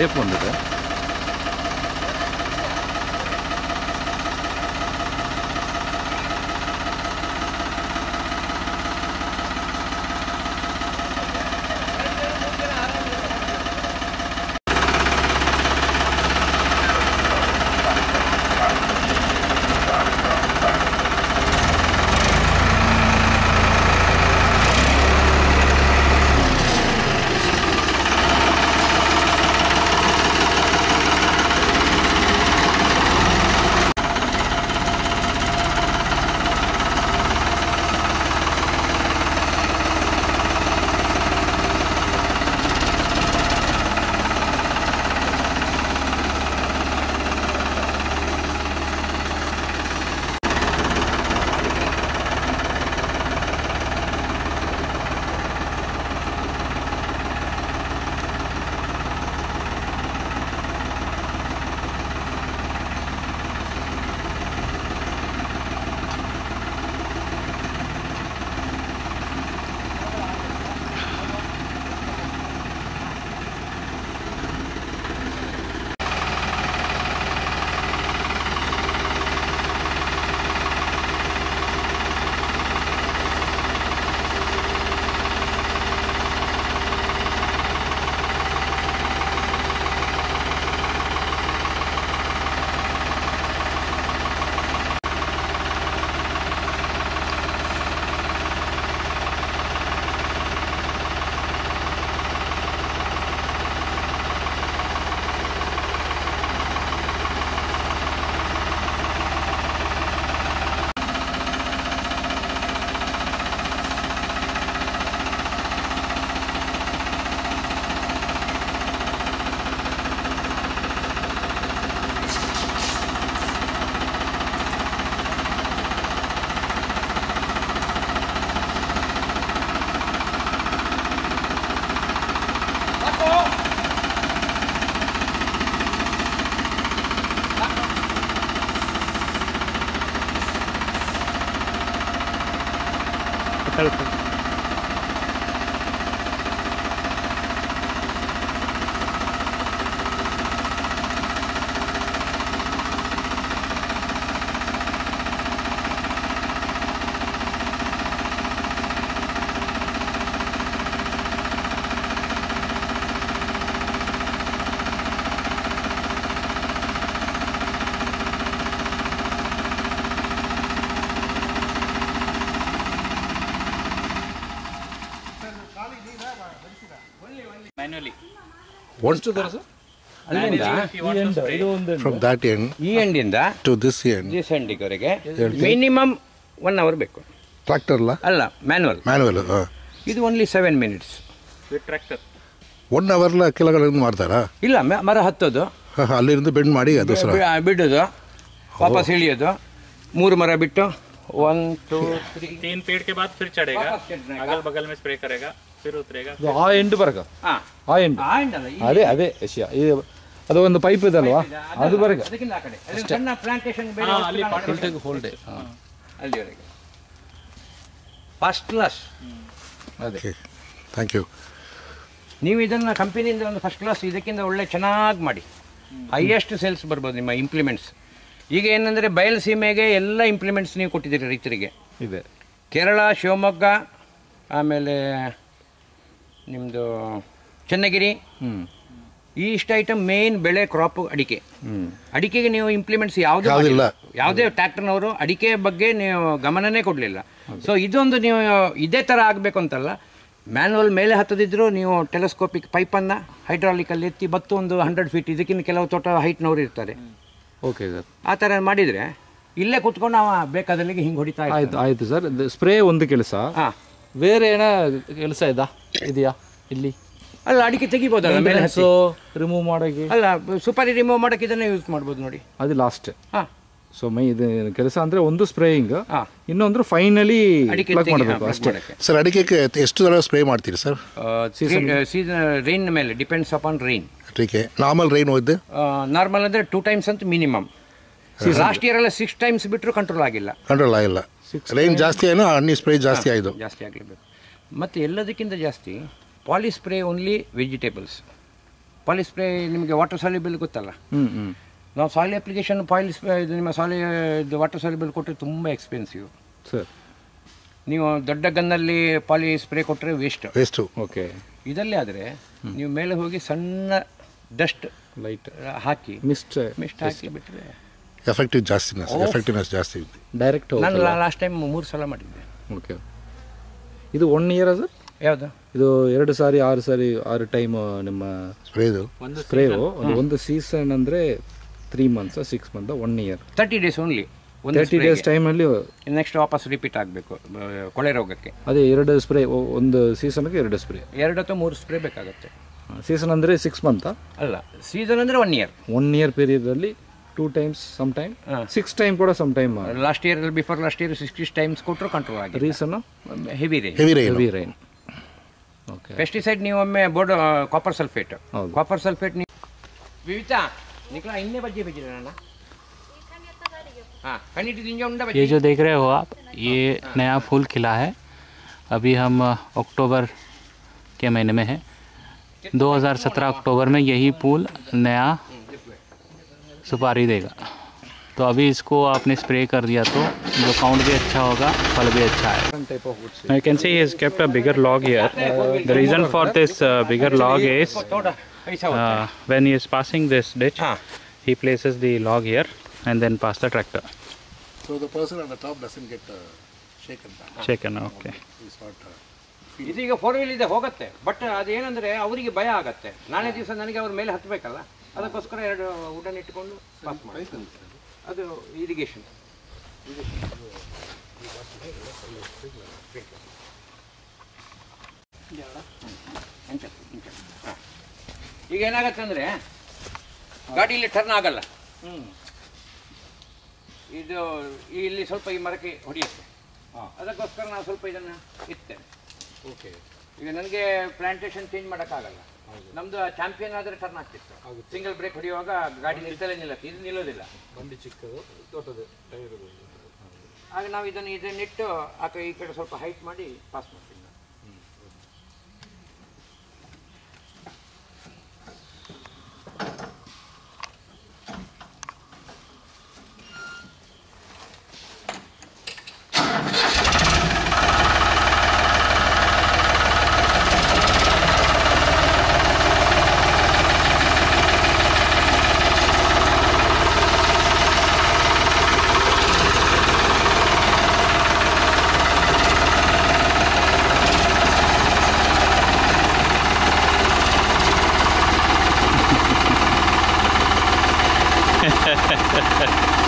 예쁩니다. ಒಂದಿದೆ manually One ಅಲ್ಲಿಂದ ಈ end, ಇದು ಒಂದು from that end ಈ ಎಂಡಿಂದ to this end. This ಎಂಡಿವರೆಗೆ minimum one hour ಬೇಕು Tractor la ಅಲ್ಲ ಮ್ಯಾನ್ಯಲ್ manual. Uh. ಇದು only seven minutes with tractor one ಅವರ್ಲ ಕೆಳಗಡೆ ಮಾಡ್ತಾರಾ ಇಲ್ಲ ಮ- ಮರ ಹತ್ತೋದು ಹ, ಹ, ಅಲ್ಲಿಂದ ಬೆಂಡ್ ಮಾಡಿ ಅದು ಸರ ಬಿ- ಬಿಡೋದು ವಾಪಸ್ ಇಳಿಯೋದು ಮೂರು ಮರ ಬಿಟ್ಟು ಒನ್ ಟೂ ತ್ರೀ तीन पेड़ के बाद फिर चढ़ेगा वापस चढ़ने अगल बगल में स्प्रे करेगा ಫಿರ್ ಉತ್ರೇಗ ಆ ಎಂಡ್ ಬರಕ? ಆ ಎಂಡ್ ಆ ಎಂಡ್ ಅಲ್ಲ ಅದೇ ಅದೇ ವಿಷಯ ಇದು ಅದು ಒಂದು ಪೈಪ್ ಇದಲ್ವಾ ಅದು ಬರಕ. ಅದಕ್ಕಿಂತ ಆ ಕಡೆ. ಬೇರೆ ಅಲ್ಲಿ ಫಸ್ಟ್ ಕ್ಲಾಸ್ ಅದೇ. ಥ್ಯಾಂಕ್ ಯು ನೀವು ಇದನ್ನು ಕಂಪನಿಯಿಂದ ಒಂದು ಫಸ್ಟ್ ಕ್ಲಾಸ್ ಇದಕ್ಕಿಂತ ಒಳ್ಳೆ ಚೆನ್ನಾಗಿ ಮಾಡಿ. ಹೈಯೆಸ್ಟ್ ಸೇಲ್ಸ್ ಬರ್ಬೋದು ನಿಮ್ಮ ಇಂಪ್ಲಿಮೆಂಟ್ಸ್ ಈಗ ಏನಂದರೆ ಬಯಲಸೀಮೆಗೆ ಎಲ್ಲ ಇಂಪ್ಲಿಮೆಂಟ್ಸ್ ನೀವು ಕೊಟ್ಟಿದ್ದೀರಿ ರೈತರಿಗೆ. ಇದೆ. ಕೇರಳ ಶಿವಮೊಗ್ಗ ಆಮೇಲೆ ನಿಮ್ಮದು ಚನ್ನಗಿರಿ. ಹ್ಞೂ ಈ ಇಷ್ಟು ಐಟಮ್ ಮೇನ್ ಬೆಳೆ ಕ್ರಾಪ್ ಅಡಿಕೆ. ಅಡಿಕೆಗೆ ನೀವು ಇಂಪ್ಲಿಮೆಂಟ್ಸ್ ಯಾವುದು. ಯಾವುದೇ ಟ್ರ್ಯಾಕ್ಟರ್ನವರು ಅಡಿಕೆ ಬಗ್ಗೆ ನೀವು ಗಮನನೇ ಕೊಡಲಿಲ್ಲ. ಸೊ ಇದೊಂದು ನೀವು ಇದೇ ಥರ ಆಗಬೇಕು ಅಂತಲ್ಲ. ಮ್ಯಾನ್ಯಲ್ ಮೇಲೆ ಹತ್ತದಿದ್ರು ನೀವು ಟೆಲಿಸ್ಕೋಪಿಕ್ ಪೈಪನ್ನು ಹೈಡ್ರಾಲಿಕಲ್ಲಿ ಎತ್ತಿ ಬತ್ತು ಒಂದು ಹಂಡ್ರೆಡ್ ಫೀಟ್ ಇದಕ್ಕಿಂತ ಕೆಲವು ತೋಟ ಹೈಟ್ನವರು ಇರ್ತಾರೆ. ಓಕೆ ಸರ್ ಆ ಥರ ಮಾಡಿದರೆ ಇಲ್ಲೇ ಕುತ್ಕೊಂಡು ಅವ ಬೇಕಾದಲ್ಲಿಗೆ ಹಿಂಗೆ ಹೊಡಿತಾ. ಆಯ್ತು ಆಯ್ತು ಸರ್ ಸ್ಪ್ರೇ ಒಂದು ಕೆಲಸ. ಹಾ. ಬೇರೆ ಏನೋ ಕೆಲಸ ಇದಾ? ಇದೆಯಾ? ಇಲ್ಲಿ? ಅಲ್ಲ ಅಡಿಕೆ ತೆಗಿಬೋದಲ್ಲ ಮೇಲೆ ಸೊ ರಿಮೂವ್ ಮಾಡೋಕೆ? ಅಲ್ಲ ಸುಪಾರಿ ರಿಮೂವ್ ಮಾಡೋಕೆ ಇದನ್ನೇ ಯೂಸ್ ಮಾಡ್ಬೋದು ನೋಡಿ. ಅದು ಲಾಸ್ಟ್ ಹಾಂ. ಸೊ ಮೈ ಇದು ಕೆಲಸ ಅಂದ್ರೆ ಒಂದು ಸ್ಪ್ರೇಯಿಂಗ್ ಹಾಂ. ಇನ್ನೊಂದು ಫೈನಲಿ ಅಡಿಕೆ ಪ್ಲಗ್ ತೆಗಿ- ಮಾಡಬೇಕು ಹಾ, ಅಷ್ಟೇ. ಮಾಡಕ್ಕೆ. ಸರ್ ಅಡಿಕೆಗೆ ಎಷ್ಟು ಸಲ ಸ್ಪ್ರೇ ಮಾಡ್ತೀರಿ ಸರ್ ಸೀಸನ್ ರೈನ್ ಮೇಲೆ ಡಿಪೆಂಡ್ಸ್ ಅಪಾನ್ ರೈನ್ ಅಡಿಕೆ ನಾರ್ಮಲ್ ರೈನ್ ಹೋಯ್ತು? ನಾರ್ಮಲ್ ಅಂದರೆ ಟೂ ಟೈಮ್ಸ್ ಅಂತ ಮಿನಿಮಮ್ ಲಾಸ್ಟ್ ಇಯರ್ ಎಲ್ಲ ಸಿಕ್ಸ್ ಟೈಮ್ಸ್ ಬಿಟ್ಟರು ಕಂಟ್ರೋಲ್ ಆಗಿಲ್ಲ. ಕಂಟ್ರೋಲ್ ಆಗಿಲ್ಲ. ರೈನ್ ಜಾಸ್ತಿ ಏನೋ ಹಣ್ಣಿ ಸ್ಪ್ರೇ ಜಾಸ್ತಿ ಆಯಿತು ಜಾಸ್ತಿ ಆಗಲೇಬೇಕು ಮತ್ತು ಎಲ್ಲದಕ್ಕಿಂತ ಜಾಸ್ತಿ poly spray only vegetables poly spray ನಿಮಗೆ ವಾಟರ್ ಸಾಲ್ಯುಬಲ್ ಗೊತ್ತಲ್ಲ? ಹ್ಞೂ ಹ್ಞೂ ನಾವು ಸಾಲಿ ಅಪ್ಲಿಕೇಶನ್ ಪಾಲಿ ಸ್ಪ್ರೇ ಇದು ನಿಮ್ಮ ಸಾಲಿ ಇದು ವಾಟರ್ ಸಾಲ್ಯುಬಲ್ ಕೊಟ್ಟರೆ ತುಂಬ ಎಕ್ಸ್ಪೆನ್ಸಿವ್ ಸರ್ ನೀವು ದೊಡ್ಡ ಗನ್ನಲ್ಲಿ ಪಾಲಿ ಸ್ಪ್ರೇ ಕೊಟ್ಟರೆ ವೇಸ್ಟ್ ವೇಸ್ಟು ಓಕೆ ಇದರಲ್ಲಿ ಆದರೆ ನೀವು ಮೇಲೆ ಹೋಗಿ ಸಣ್ಣ ಡಸ್ಟ್ ಲೈಟ್ ಹಾಕಿ. ಮಿಸ್ಟ್ ಮಿಸ್ಟ್ ಹಾಕಿ ಬಿಟ್ಟರೆ ಎಫೆಕ್ಟಿವ್ ಜಾಸ್ತಿ ಎಫೆಕ್ಟಿವ್ನೆಸ್ ಜಾಸ್ತಿ ಇದೆ ಡೈರೆಕ್ಟ್ ನಾನು ಲಾಸ್ಟ್ ಟೈಮ್ ಮೂರು ಸಲ ಮಾಡಿದ್ದೆ. ಓಕೆ ಇದು ಒನ್ ಇಯರ್ ಸರ್ ಯಾವುದು? ಇದು ಎರಡು ಸಾರಿ ಆರು ಸಾರಿ ಆರು ಟೈಮ್ ನಿಮ್ಮ ಸ್ಪ್ರೇದು ಸ್ಪ್ರೇವು ಒಂದು ಒಂದು ಸೀಸನ್ ಅಂದರೆ three months six month one year thirty days only ಒಂದು ತರ್ಟಿ ಡೇಸ್ ಟೈಮಲ್ಲಿ ನೆಕ್ಸ್ಟ್ ವಾಪಸ್ ರಿಪೀಟ್ ಆಗಬೇಕು ಕೊಳೆ ರೋಗಕ್ಕೆ. ಅದೇ ಎರಡು ಸ್ಪ್ರೇ ಒಂದು ಸೀಸನ್ಗೆ ಎರಡು ಸ್ಪ್ರೇ ಎರಡು ಅಥವಾ ಮೂರು ಸ್ಪ್ರೇ ಬೇಕಾಗುತ್ತೆ. ಸೀಸನ್ ಅಂದರೆ ಸಿಕ್ಸ್ ಮಂತ್ ಅಲ್ಲ ಸೀಸನ್ ಅಂದರೆ one year one year ಪೀರಿಯಡಲ್ಲಿ Two times some time six time ಕೂಡ some time last year before last year sixty times ಕೊಟ್ಟರು ಕಂಟ್ರೋಲ್ ಆಗಿ reason heavy ray heavy rain heavy rain okay pesticide ನೀವು ಒಮ್ಮೆ board copper sulphate ಹೌದು. Copper sulphate ನೀವು ವಿವಿತಾ ನಿಕ್ಲಾ ಇನ್ನೇ ಬಜ್ಜಿ ಬಜ್ಜಿ ನನ್ನ ಹಾಂ ಕಣ್ಣಿಟ್ಟು ತಿಂಜ ಉಂಡ ये ಬಜ್ಜಿ जो देख रहे हो आप ये नया फूल खिला है अभी हम अ, अक्टूबर के महीने में है 2017 अक्टूबर में यही फूल नया सुपारी देगा तो अभी इसको आपने स्प्रे कर दिया तो जो काउंट भी अच्छा होगा फल भी अच्छा है type of woods You can see he has kept a bigger log here. The reason for this uh, bigger log is Toda ಐಸ uh, when he is passing this ditch, Ah. he places the log here and then pass the tractor. So the person on the top doesn't get shaken Shaken, okay. Is not ಇದೀಗ four wheel ಇದೆ ಹೋಗುತ್ತೆ but ಅದೇನಂದ್ರೆ ಅವರಿಗೆ ಭಯ ಆಗತ್ತೆ ನಾಳೆ ದಿವಸ ನನಗೆ ಅವ್ರ ಮೇಲೆ ಹತ್ತಬೇಕಲ್ಲ ಅದಕ್ಕೋಸ್ಕರ ಎರಡು ವುಡನ್ ಇಟ್ಕೊಂಡು ಪಾಸ್ ಮಾಡಿ. ಅದು ಇರಿಗೇಷನ್ ಈಗ ಏನಾಗತ್ತೆ ಅಂದ್ರೆ ಗಾಡಿ ಇಲ್ಲಿ ಟರ್ನ್ ಆಗಲ್ಲ. ಇದು ಇಲ್ಲಿ ಸ್ವಲ್ಪ ಈ ಮರಕ್ಕೆ ಹೊಡೆಯುತ್ತೆ. ಅದಕ್ಕೋಸ್ಕರ ನಾವು ಸ್ವಲ್ಪ ಇದನ್ನು ಇರ್ತೇನೆ ಓಕೆ ಈಗ ನನಗೆ ಪ್ಲಾಂಟೇಶನ್ ಚೇಂಜ್ ಮಾಡೋಕ್ಕಾಗಲ್ಲ. ನಮ್ದು ಚಾಂಪಿಯನ್ ಆದರೆ ಟರ್ನ್ ಆಗ್ತಿತ್ತು. ಸಿಂಗಲ್ ಬ್ರೇಕ್ ಹೊಡೆಯುವಾಗ ಗಾಡಿ ನಿಲ್ತಲೇ ನಿಲ್ಲತ್ತೆ. ಇದು ನಿಲ್ಲೋದಿಲ್ಲ. ಬಂಡಿ ಚಿಕ್ಕದು ದೊಡ್ಡದು ಟೈರ್ ಆಗ ನಾವು ಇದನ್ನು ಇದನ್ನಿಟ್ಟು ಆ ಕಡೆ ಈ ಕಡೆ ಸ್ವಲ್ಪ ಹೈಟ್ ಮಾಡಿ ಪಾಸ್ ಮಾಡ್ತೀವಿ. Ha ha ha.